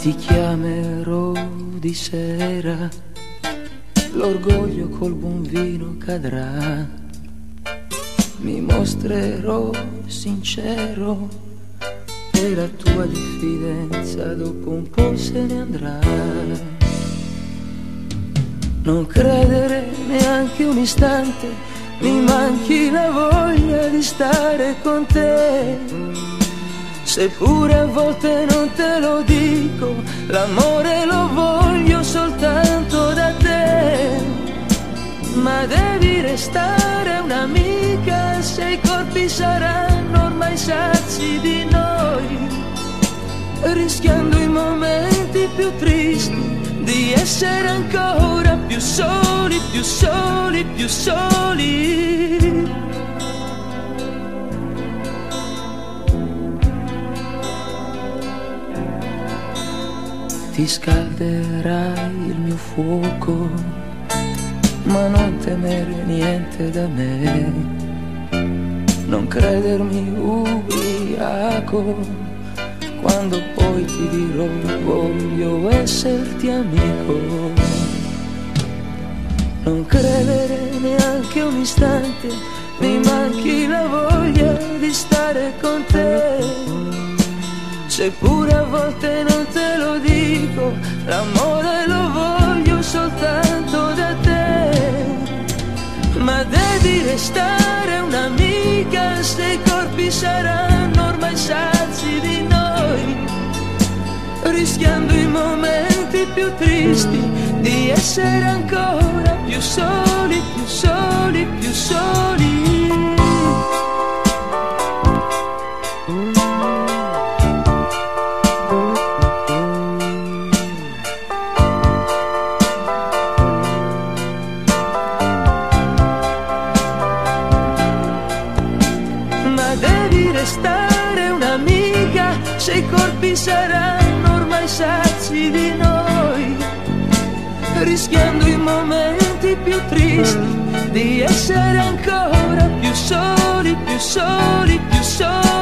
Ti chiamerò di sera, l'orgoglio col buon vino cadrà. Mi mostrerò sincero e la tua diffidenza dopo un po' se ne andrà. Non credere neanche un istante, mi manchi la voglia di stare con te Seppure a volte non te lo dico, l'amore lo voglio soltanto da te. Ma devi restare un'amica se i corpi saranno ormai sazi di noi. Rischiando i momenti più tristi di essere ancora più soli, più soli, più soli. Ti scalderai il mio fuoco, ma non temere niente da me, non credermi ubriaco, quando poi ti dirò voglio esserti amico. Non credere neanche un istante, mi manchi la voglia di stare con te Seppure a volte non te lo dico, l'amore lo voglio soltanto da te. Ma devi restare un'amica se i corpi saranno ormai sazi di noi. Rischiando i momenti più tristi di essere ancora più soli, più soli, più soli. Restare un'amica se i corpi saranno ormai sazi di noi, rischiando i momenti più tristi di essere ancora più soli, più soli, più soli.